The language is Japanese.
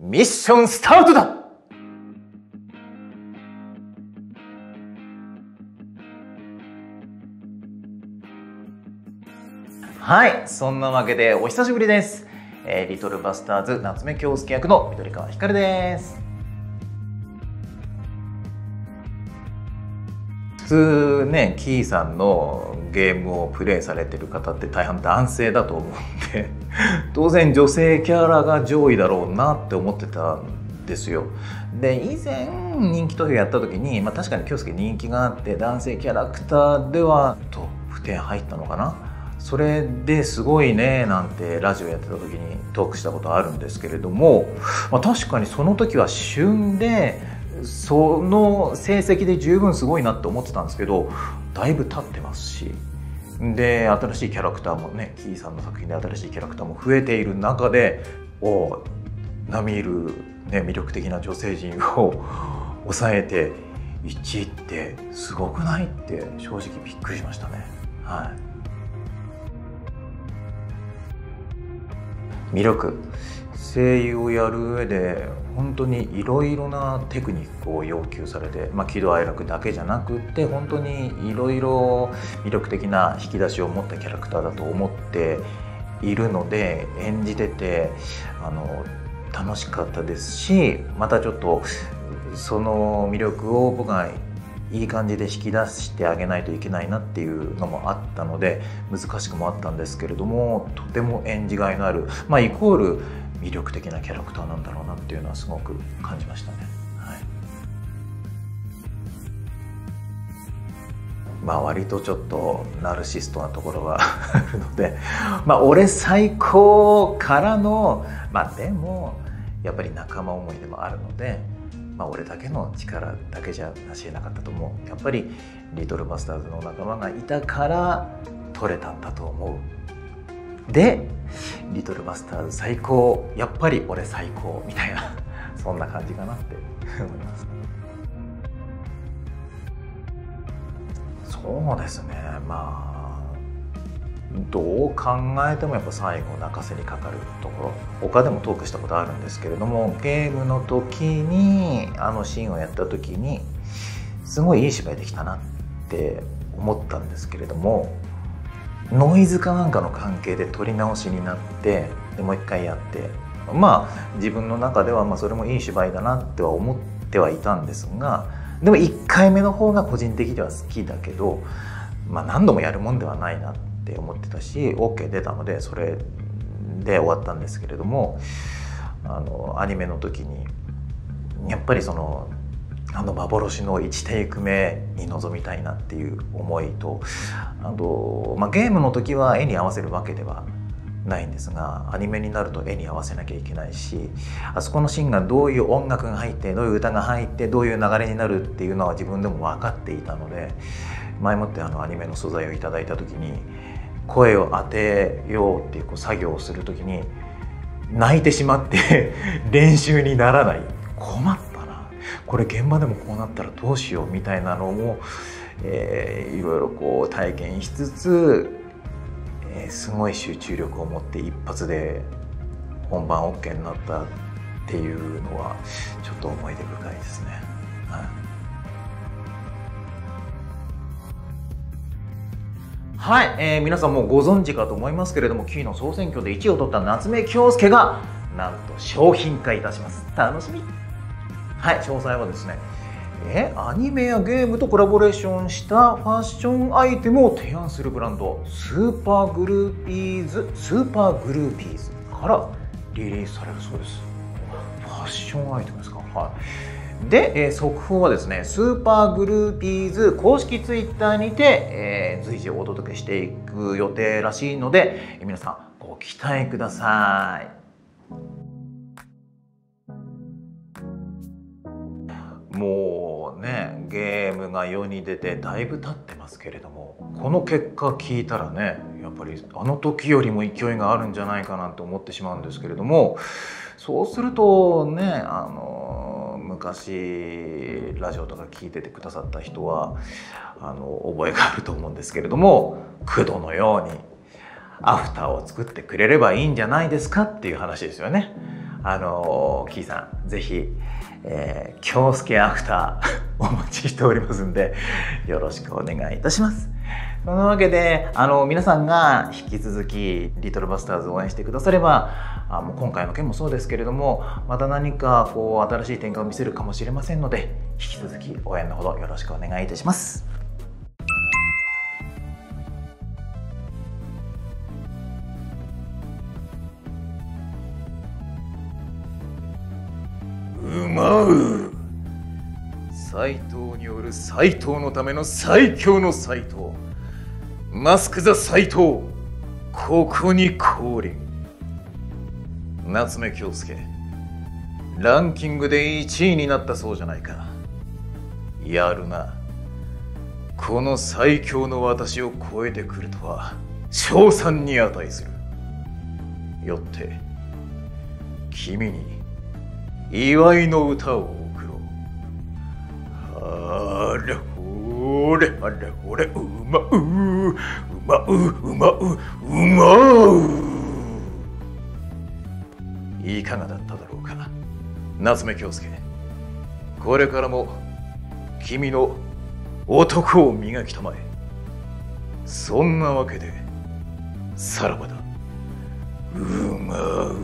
ミッションスタートだ。はいそんなわけでお久しぶりです、えーリトルバスターズ夏目恭介役の緑川光です。普通ねキーさんのゲームをプレイされてる方って大半男性だと思うんで 当然女性キャラが上位だろうなって思ってたんですよ。で以前人気投票やった時に、まあ、確かに京介人気があって男性キャラクターではトップ10入ったのかな。それですごいねなんてラジオやってた時にトークしたことあるんですけれども、まあ、確かにその時は旬でその成績で十分すごいなって思ってたんですけどだいぶ経ってますしで新しいキャラクターもねキーさんの作品で新しいキャラクターも増えている中でお並みいる、ね、魅力的な女性陣を 抑えて1位ってすごくないって正直びっくりしましたね。はい魅力声優をやる上で本当にいろいろなテクニックを要求されて、まあ、喜怒哀楽だけじゃなくって本当にいろいろ魅力的な引き出しを持ったキャラクターだと思っているので演じててあの楽しかったですしまたちょっとその魅力を僕がいい感じで引き出してあげないといけないなっていうのもあったので難しくもあったんですけれどもとても演じがいのある、まあ、イコール魅力的なキャラクターなんだろうなっていうのはすごく感じましたね。はい。まあ割とちょっとナルシストなところがあるので まあ俺最高からのまあでもやっぱり仲間思いでもあるのでまあ、俺だけの力だけじゃなし得なかったと思う。やっぱりリトルバスターズの仲間がいたから取れたんだと思う。でリトルバスターズ最高。やっぱり俺最高。みたいな。そんな感じかなって。思います。そうですね。まあどう考えてもやっぱ最後泣かせにかかるところ。他でもトークしたことあるんですけれどもゲームの時にあのシーンをやった時にすごいいい芝居できたなって思ったんですけれどもノイズかなんかの関係で撮り直しになってでもう一回やって。まあ自分の中ではまあそれもいい芝居だなっては思ってはいたんですがでも1回目の方が個人的には好きだけど、まあ、何度もやるもんではないなって思ってたし OK 出たのでそれで終わったんですけれどもあのアニメの時にやっぱりそのあの幻の1テイク目に臨みたいなっていう思いとあと、まあ、ゲームの時は絵に合わせるわけではないんですがアニメになると絵に合わせなきゃいけないしあそこのシーンがどういう音楽が入ってどういう歌が入ってどういう流れになるっていうのは自分でも分かっていたので前もってあのアニメの素材をいただいた時に声を当てようっていうこう作業をする時に泣いてしまって 練習にならない。困ったこれ現場でもこうなったらどうしようみたいなのも、えー、いろいろこう体験しつつ、えー、すごい集中力を持って一発で本番 OK になったっていうのはちょっと思い出深いですね。はいはい、えー、皆さんもご存知かと思いますけれども、キーの総選挙で1位を取った夏目恭介が、なんと商品化いたします。楽しみはい、詳細はですね、えアニメやゲームとコラボレーションしたファッションアイテムを提案するブランド、 SuperGroupies、SuperGroupies からリリースされるそうです。ファッションアイテムですか？はい。で、えー、速報はですね、 SuperGroupies 公式ツイッターにて、えー、随時お届けしていく予定らしいので、皆さんご期待ください。もうね、ゲームが世に出てだいぶ経ってますけれども、この結果聞いたらね、やっぱりあの時よりも勢いがあるんじゃないかなと思ってしまうんですけれども、そうするとね、あの昔ラジオとか聞いててくださった人はあの覚えがあると思うんですけれども工藤のようにアフターを作ってくれればいいんじゃないですかっていう話ですよね。あのキーさんぜひ、えー、京介アフターお待ちしておりますんでよろしくお願いいたします。そのわけであの皆さんが引き続きリトルバスターズを応援してくださればあもう今回の件もそうですけれどもまた何かこう新しい展開を見せるかもしれませんので引き続き応援のほどよろしくお願いいたします。うまう。斎藤による斎藤のための最強の斎藤マスク・ザ・斎藤ここに降臨。夏目恭介ランキングで1位になったそうじゃないか。やるな。この最強の私を超えてくるとは称賛に値する。よって君に祝いの歌を送ろう。あれほれあれほれうまううまううまううまう。いかがだっただろうか。夏目恭介これからも君の男を磨きたまえ。そんなわけでさらばだ。うまう。